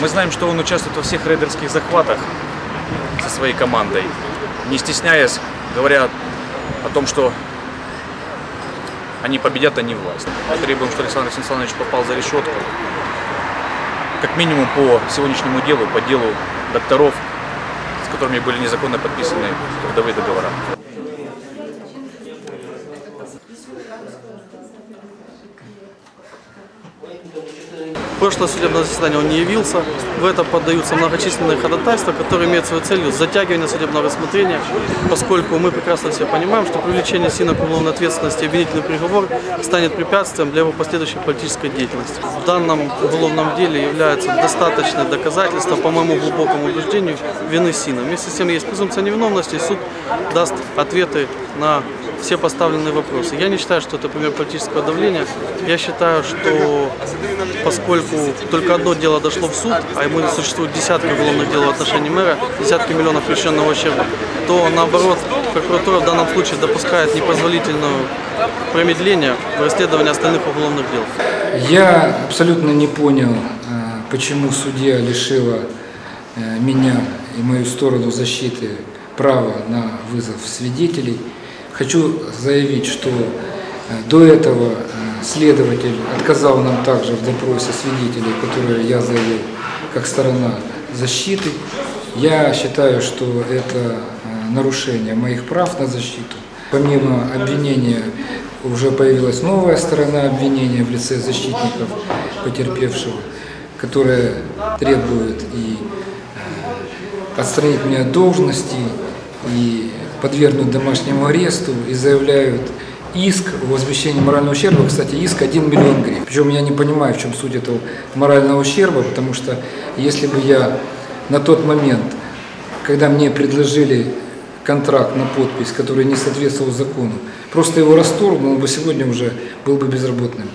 Мы знаем, что он участвует во всех рейдерских захватах со своей командой, не стесняясь, говоря о том, что они победят, не власть. Мы требуем, что Александр Станиславович попал за решетку. Как минимум по сегодняшнему делу, по делу докторов, с которыми были незаконно подписаны трудовые договора. Прошлое судебное заседание он не явился. В это поддаются многочисленные ходатайства, которые имеют свою целью затягивание судебного рассмотрения, поскольку мы прекрасно все понимаем, что привлечение Сина к уголовной ответственности и обвинительный приговор станет препятствием для его последующей политической деятельности. В данном уголовном деле является достаточное доказательство, по моему глубокому убеждению, вины Сина. Вместе с тем есть презумпция невиновности, и суд даст ответы на все поставленные вопросы. Я не считаю, что это пример политического давления. Я считаю, что поскольку только одно дело дошло в суд, а ему существует десятки уголовных дел в отношении мэра, десятки миллионов причиненного ущерба, то наоборот прокуратура в данном случае допускает непозволительное промедление в расследовании остальных уголовных дел. Я абсолютно не понял, э, почему судья лишила э, меня и мою сторону защиты права на вызов свидетелей. Хочу заявить, что э, до этого э, следователь отказал нам также в допросе свидетелей, которые я заявил как сторона защиты. Я считаю, что это э, нарушение моих прав на защиту. Помимо обвинения уже появилась новая сторона обвинения в лице защитников потерпевшего, которая требует и отстранить меня от должности, и подвергнут домашнему аресту и заявляют иск о возмещении морального ущерба. Кстати, иск 1 миллион гривен. Причем я не понимаю, в чем суть этого морального ущерба, потому что если бы я на тот момент, когда мне предложили контракт на подпись, который не соответствовал закону, просто его расторгнул, он бы сегодня уже был бы безработным.